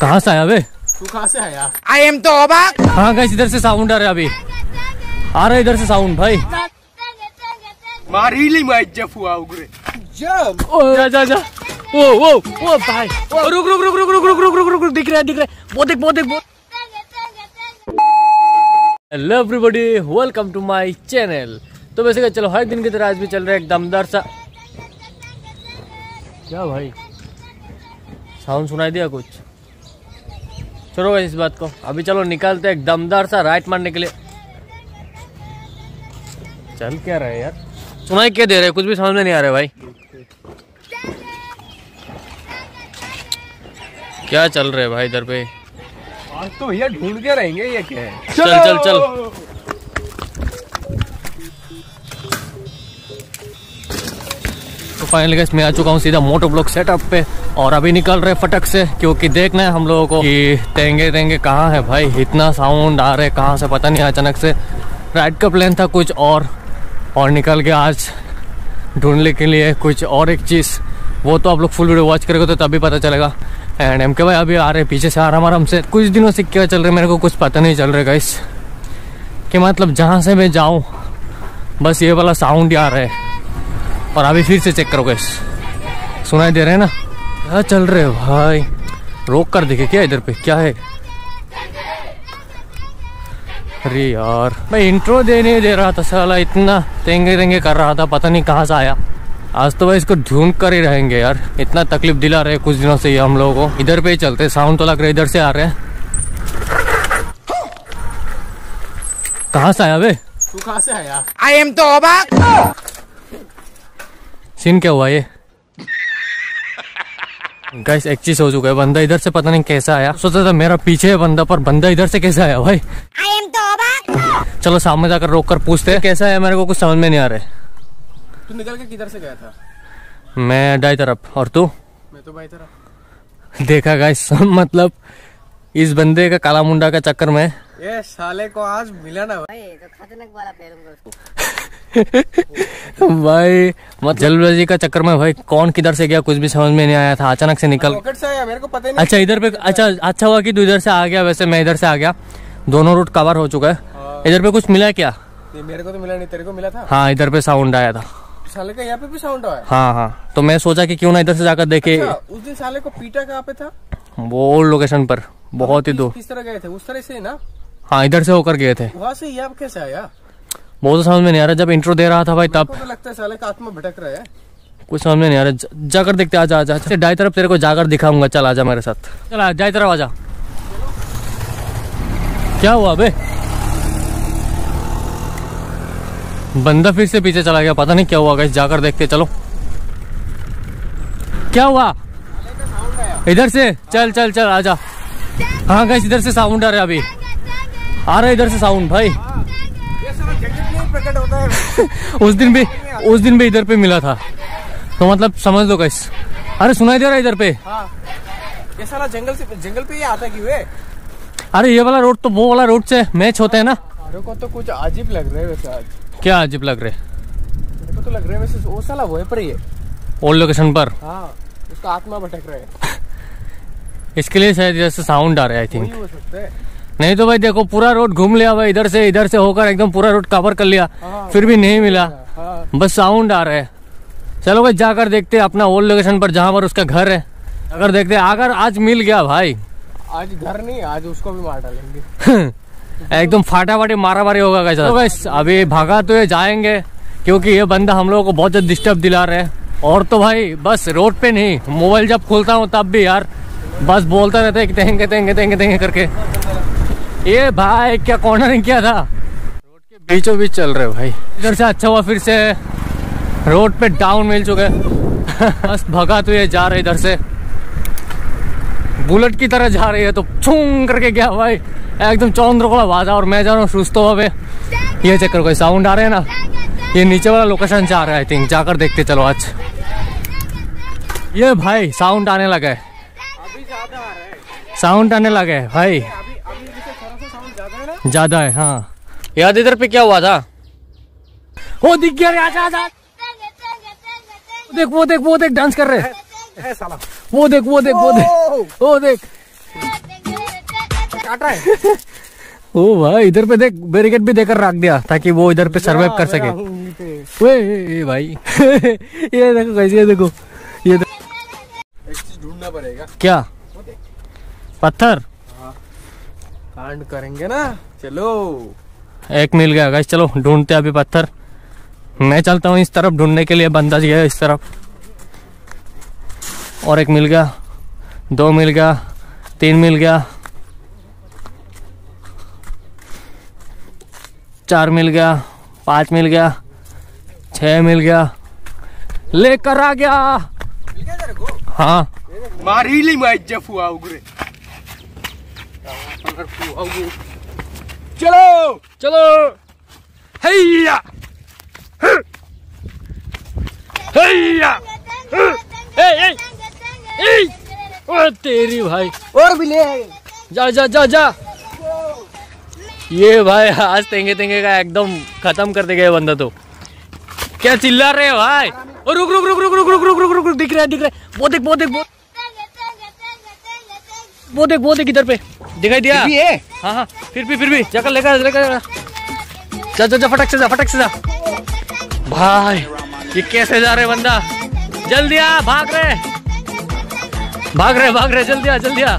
कहाँ से आया बे तू कहाँ से आया? I am तो अबाक हाँ गैस इधर से साउंड आ रहा है अभी। आ रहा है इधर से साउंड भाई। मारीली मैं जफ हुआ उगरे। जब? ओ, जा जा जा। ओ ओ ओ भाई। ओ, रुक रुक रुक रुक रुक रुक रुक रुक रुक रुक दिख रहा है दिख रहा है। वो देख वो देख वो hello everybody welcome to my channel तो वैसे कि चलो हर दिन की तरह आज भी चल रहा है एक दमदार सा क्या भाई? साउंड सुनाई दिया कुछ? भाई इस बात को। अभी चलो निकालते एक दमदार सा राइट मारने के लिए। चल क्या रहा है यार? सुनाई क्या दे रहे कुछ भी समझ में नहीं आ रहा भाई। क्या चल रहा है भाई इधर पे? आज तो भैया ढूंढ के रहेंगे ये क्या है? चल चल चल। तो फाइनली मैं आ चुका हूँ सीधा मोटो ब्लॉक सेटअप पे। और अभी निकल रहे फटक से, क्योंकि देखना है हम लोगों को कि तेंगे तेंगे कहाँ है भाई, इतना साउंड आ रहे कहाँ से, पता नहीं अचानक से। राइड का प्लान था कुछ और और निकल गया आज ढूँढने के लिए कुछ और एक चीज़। वो तो आप लोग फुल वीडियो वॉच करेंगे तो तभी पता चलेगा। एंड एम के भाई अभी आ रहे पीछे से आराम आराम से। कुछ दिनों से क्या चल रहा है मेरे को कुछ पता नहीं चल रहा गाइस कि मतलब जहाँ से मैं जाऊँ, बस ये वाला साउंड ही आ रहा है। और अभी फिर से चेक करो गैस सुनाई दे रहे हैं ना? क्या चल रहे है भाई? रोक कर देखे क्या इधर पे? क्या है? अरे यार मैं इंट्रो देने दे रहा था साला इतना तेंगे तेंगे कर रहा था पता नहीं कहाँ से आया। आज तो भाई इसको ढूंढ कर ही रहेंगे यार। इतना तकलीफ़ दिला रहे कुछ दिनों से ये हम लोगों को। इधर पे ही चलते साउंड तो लग रहा है इधर से आ रहे हैं। कहाँ से आया बे? तू कहाँ से आया? I am तो सीन क्या हुआ ये? गाइस एक चीज़ हो चुका है बंदा इधर से पता नहीं कैसा आया। सोचा था मेरा पीछे है बंदा पर बंदा इधर से कैसा आया भाई? I am तो चलो सामने जाकर रोक कर पूछते हैं कैसा है मेरे को कुछ समझ में नहीं आ रहा तू निकल के किधर से गया था? मैं डाई तरफ़ और तू? मैं तो भाई तरफ़। देखा गाइस मतलब इस बंदे का काला मुंडा का चक्कर में। ये साले को आज मिला ना। भाई तो खतरनाक वाला भाई मतलब जल्दबाजी का चक्कर में भाई कौन किधर से गया कुछ भी समझ में नहीं आया था अचानक से निकल। रॉकेट से आया मेरे को पता ही नहीं। अच्छा इधर पे अच्छा अच्छा हुआ कि तू इधर से आ गया वैसे मैं इधर से आ गया। दोनों रूट कवर हो चुका है। हाँ। इधर पे कुछ मिला क्या? मेरे को तो मिला नहीं तेरे को मिला था? हाँ इधर पे साउंड आया था। साले का यहाँ पे भी साउंड आया? हाँ हाँ। तो मैं सोचा कि क्यों ना इधर से जाकर देखे। अच्छा, उस दिन साले को पीटा कहाँ पे था? वो ओल्ड लोकेशन पर। बहुत ही दूर किस तरह गए थे? उस तरह से ना? हाँ इधर से होकर गए थे। वहाँ से यहाँ कैसे आया? वो तो समझ में नहीं आ रहा जब इंट्रो दे रहा था भाई तब। तो लगता है साले का आत्मा भटक रहा है। कुछ समझ में नहीं आ रहा जाकर देखते आजा आजा आजा। डाई तरफ़ तेरे को जाकर दिखाऊँगा चल आजा मेरे साथ। चल आ जाई तरफ़ आजा। क्या हुआ बे? बंदा फिर से पीछे चला गया पता नहीं क्या हुआ गाइस जाकर देखते चलो। क्या हुआ? इधर से चल चल चल आजा। हाँ गाइस इधर से साउंड आ रहा है अभी। आ रहा है इधर से साउंड भाई। जंगल में प्रकट होता उस दिन भी उस दिन भी इधर पे मिला था। तो मतलब समझ लो गाइस अरे सुनाई दे रहा है इधर पे? हाँ। ये साला जंगल से जंगल पे ही आता क्यों है अरे ये वाला रोड तो वो वाला रोड से मैच होता है ना? मेरे को तो कुछ अजीब लग रहा है वैसे आज। क्या अजीब लग रहे? मेरे को तो लग रहा है वैसे वो साला वहीं पर ही है। ओल्ड लोकेशन पर? हाँ उसका आत्मा भटक रहा है। इसके लिए शायद इधर से साउंड आ रहा है आई थिंक हो है। नहीं तो भाई देखो पूरा रोड घूम लिया भाई इधर से इधर से होकर एकदम पूरा रोड कवर कर लिया हाँ। फिर भी नहीं मिला। हाँ। बस साउंड आ रहा है। चलो भाई जाकर देखते हैं अपना ओल्ड लोकेशन पर जहाँ पर उसका घर है। अगर देखते हैं अगर आज मिल गया भाई। आज घर नहीं आज उसको भी मार डालेंगे। एकदम फाटाफाटी मारा मारी होगा कैसा तो guys, अभी भागा तो ये जाएँगे क्योंकि ये बंदा हम लोगों को बहुत ज़्यादा डिस्टर्ब दिला रहे हैं। और तो भाई बस रोड पे नहीं मोबाइल जब खोलता हूँ तब भी यार बस बोलता रहता है कि तेंगे तेंगे तेंगे तेंगे करके। ये भाई क्या कॉर्नरिंग किया था? रोड के बीचों बीच चल रहे भाई। इधर से अच्छा हुआ फिर से रोड पे डाउन मिल चुके बस भगा तो ये जा रहे इधर से। बुलेट की तरह जा रही है तो छूंग करके गया भाई। एकदम चौंद्र को आवाजा और मैं जा रहा हूँ सुस्तो हुआ ये चक्कर कोई साउंड आ रहे हैं ना? ये नीचे वाला लोकेशन आ रहा है आई थिंक जाकर देखते चलो आज। ये भाई साउंड आने लगा है अभी ज़्यादा आ रहा है साउंड आने लगा है भाई। अभी अभी जैसे थोड़ा सा साउंड ज़्यादा है ना? ज़्यादा है हाँ। याद इधर पे क्या हुआ था? वो दिख गया आजा आजा। वो देख वो देख वो देख डांस कर रहे। हैं है साला। वो देख वो देख वो देख। वो देख। काटा है। ओ भाई इधर पे देख बैरिकेड भी देकर रख दिया ताकि वो इधर पे सरवाइव कर सके। ए, भाई। ये देखो कैसे देखो। ये देखो एक चीज़ ढूंढना पड़ेगा। क्या? पत्थर? कांड करेंगे ना। चलो। एक मिल गया गाइस चलो ढूंढते अभी पत्थर। मैं चलता हूँ इस तरफ़ ढूँढने के लिए बंदा है इस तरफ़। और एक मिल गया दो मिल गया तीन मिल गया चार मिल गया पाँच मिल गया छः मिल गया लेकर आ गया। हाँ। मारीली माइज फुआ उगरे अगर उगरे। चलो चलो हैया हैया ए ए ए ओ तेरी भाई और भी ले जा जा जा जा ये भाई आज तेंगे तेंगे का एकदम खत्म कर देगा ये बंदा तो क्या चिल्ला रहे हो भाई ओ रुक रुक रुक रुक रुक रुक रुक रुक रुक रुक दिख रहा है दिख रहा है वो देख वो देख वो वो देख वो देख इधर पे। दिखाई दिया? भी है? हाँ हाँ फिर भी फिर भी। जाकर लेकर लेकर जा जा जा फटक से जा फटक से जा। भाई ये कैसे जा रहे बंदा? जल्दी आ भाग रहे। भाग रहे भाग रहे जल्दी आ जल्दी आ।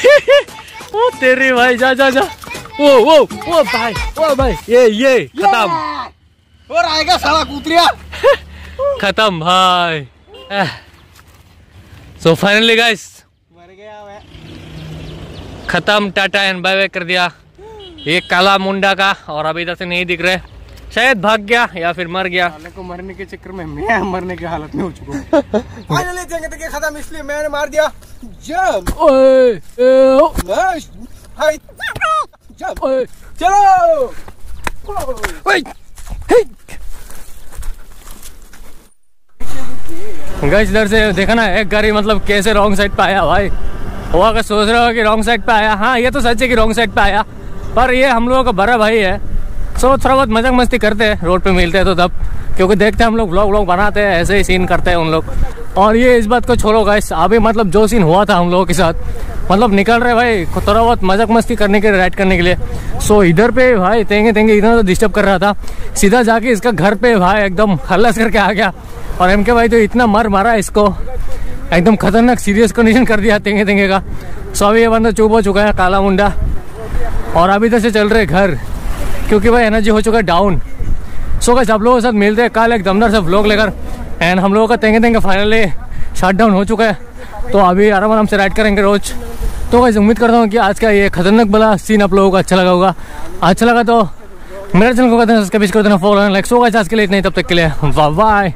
ओ तेरी भाई जा जा जा। ओ ओ ओ भाई ओ भाई ये ये खत्म। और आएगा साला कूतरिया। खत्म भाई। सो फाइनली गाइस खत्म टाटा एंड बाय बाय कर दिया। ये काला मुंडा का और अभी इधर से नहीं दिख रहे। शायद भाग गया या फिर मर गया। को मरने के चक्कर में मैं मरने की हालत में हो चुका हूँ। फाइनली जंग तक खत्म इसलिए मैंने मार दिया। हाय जंप चलो ओए, गाइस इधर से देखा ना एक गाड़ी मतलब कैसे रॉन्ग साइड पे आया भाई। वो अगर सोच रहे हो कि रॉन्ग साइड पे आया। हाँ ये तो सच है कि रॉन्ग साइड पे आया। पर ये हम लोगों का बड़ा भाई है। सो थोड़ा बहुत मज़ाक मस्ती करते हैं रोड पे मिलते हैं तो तब। क्योंकि देखते हैं हम लोग व्लॉग व्लॉग बनाते हैं, ऐसे ही सीन करते हैं उन लोग। और ये इस बात को छोड़ो गाइस अभी मतलब जो सीन हुआ था हम लोगों के साथ मतलब निकल रहे भाई थोड़ा बहुत मज़ाक मस्ती करने के लिए राइड करने के लिए। सो इधर पे भाई, तेंगे तेंगे इधर तो डिस्टर्ब कर रहा था। सीधा जाके इसका घर पे भाई, एकदम हल्ला करके आ गया। और एम के भाई तो इतना मर मारा इसको। एकदम खतरनाक सीरियस कंडीशन कर दिया, तेंगे तेंगे का। सो अभी ये बंदा चुप हो चुका है, काला मुंडा। और अभी इधर से चल रहे घर, क्योंकि भाई एनर्जी हो चुका है डाउन सो गाइस आप लोगों के साथ मिलते हैं कल एक दमदार से व्लॉग लेकर। एंड हम लोगों का तेंगे तेंगे फाइनली शट डाउन हो चुका है। तो अभी आराम आराम से राइड करेंगे रोज। तो गाइस उम्मीद करता हूँ कि आज का ये खतरनाक वाला सीन आप लोगों को अच्छा लगा होगा। अच्छा लगा तो मेरे चैनल को कहते हैं सब्सक्राइब कर देना फॉलो लाइक सो गाइस आज के लिए इतना ही, तब तक के लिए बाय